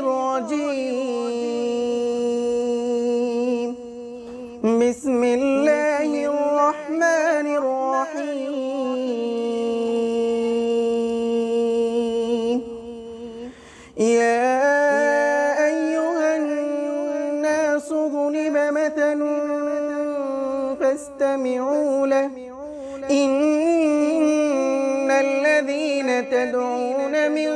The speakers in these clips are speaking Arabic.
الرجيم. بسم الله الرحمن الرحيم. يا أيها الناس ضرب مثل فاستمعوا له. إن الذين تدعون من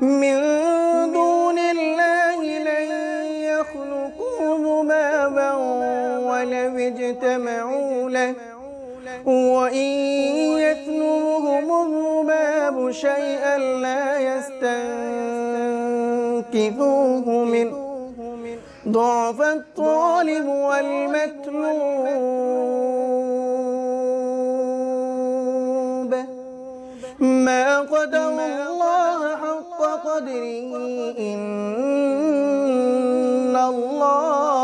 من دون الله لن يخلقوا ذبابا ولو اجتمعوا له. وإن يثنوهم الذباب شيئا لا يستنكفوه منه. ضعف الطالب والمطلوب ما قدر الله حق قدره إن الله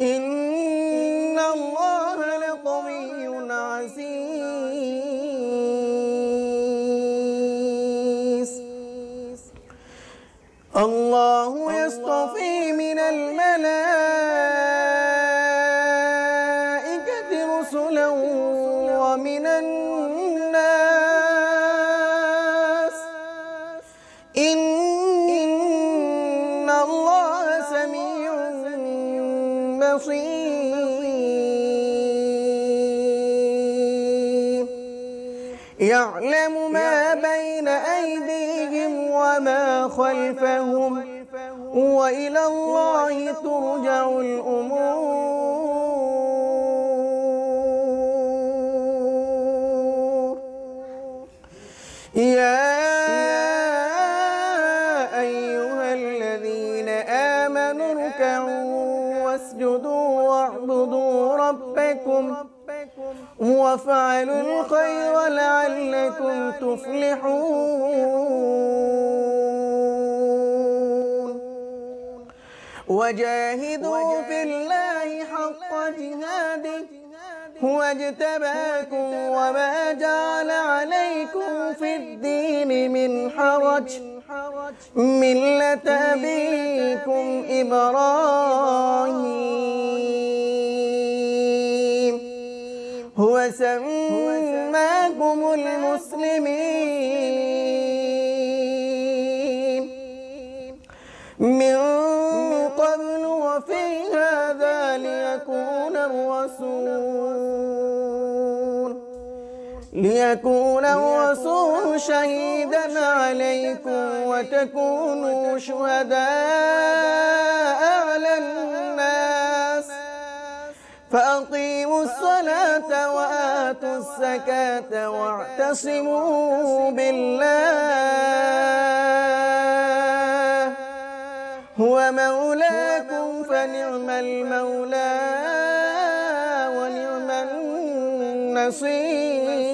إن الله لقوي عزيز. الله يصطفي من الملائكة رسلا ومن الناس إن الله سميع بصير. يعلم ما بين أيديهم وما خلفهم وإلى الله ترجع الأمور. يا واسجدوا واعبدوا ربكم وافعلوا الخير لعلكم تفلحون. وجاهدوا في الله حق جهاده. هو اجتباكم وما جعل عليكم في الدين من حرج. ملة أبيكم إبراهيم. هو سماكم المسلمين. من قبل وفي هذا ليكون الرسول. ليكون الرسول شهيدا عليكم وتكونوا شهداء على الناس. فأقيموا الصلاة وآتوا الزكاة واعتصموا بالله. هو مولاكم فنعم المولى ونعم النصير.